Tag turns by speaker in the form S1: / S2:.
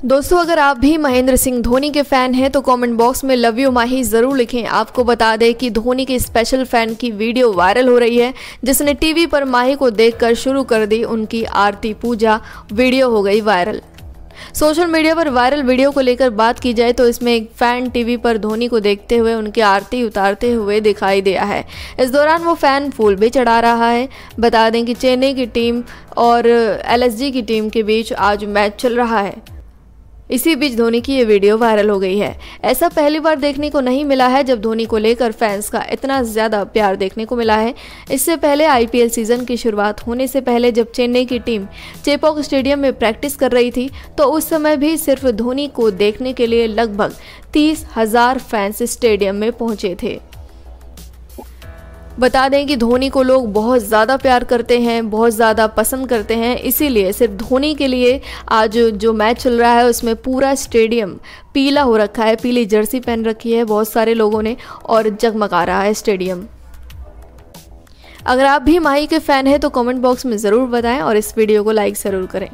S1: दोस्तों, अगर आप भी महेंद्र सिंह धोनी के फ़ैन हैं तो कमेंट बॉक्स में लव यू माही ज़रूर लिखें। आपको बता दें कि धोनी के स्पेशल फ़ैन की वीडियो वायरल हो रही है, जिसने टीवी पर माही को देखकर शुरू कर दी उनकी आरती पूजा। वीडियो हो गई वायरल सोशल मीडिया पर वायरल वीडियो को लेकर बात की जाए तो इसमें एक फ़ैन टीवी पर धोनी को देखते हुए, उनकी आरती उतारते हुए दिखाई दिया है। इस दौरान वो फ़ैन फूल भी चढ़ा रहा है। बता दें कि चेन्नई की टीम और एलएसजी की टीम के बीच आज मैच चल रहा है। इसी बीच धोनी की ये वीडियो वायरल हो गई है। ऐसा पहली बार देखने को नहीं मिला है जब धोनी को लेकर फैंस का इतना ज़्यादा प्यार देखने को मिला है। इससे पहले आईपीएल सीज़न की शुरुआत होने से पहले जब चेन्नई की टीम चेपॉक स्टेडियम में प्रैक्टिस कर रही थी तो उस समय भी सिर्फ़ धोनी को देखने के लिए लगभग तीस हज़ार फैंस स्टेडियम में पहुँचे थे। बता दें कि धोनी को लोग बहुत ज़्यादा प्यार करते हैं, बहुत ज़्यादा पसंद करते हैं। इसीलिए सिर्फ़ धोनी के लिए आज जो मैच चल रहा है, उसमें पूरा स्टेडियम पीला हो रखा है, पीली जर्सी पहन रखी है बहुत सारे लोगों ने और जगमगा रहा है स्टेडियम। अगर आप भी माही के फ़ैन हैं तो कमेंट बॉक्स में ज़रूर बताएँ और इस वीडियो को लाइक ज़रूर करें।